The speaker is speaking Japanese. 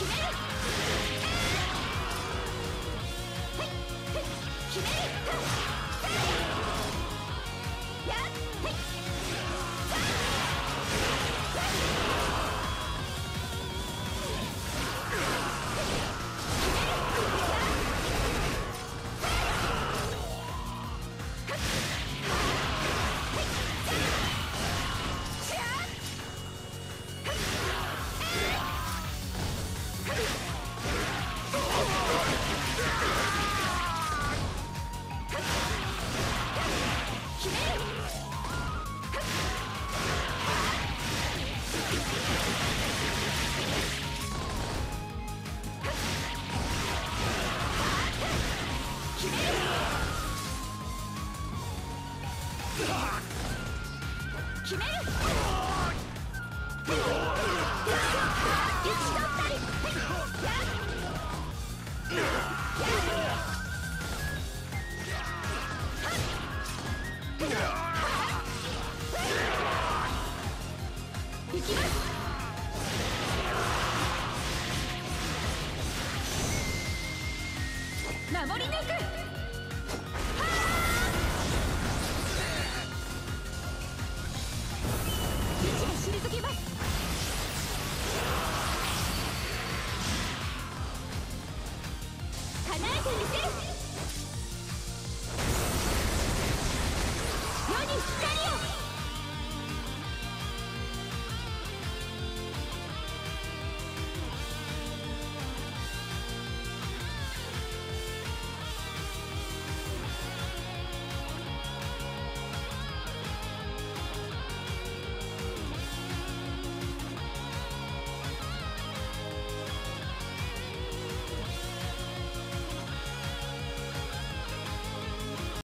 決める。決める。行きます守り抜く世に光を。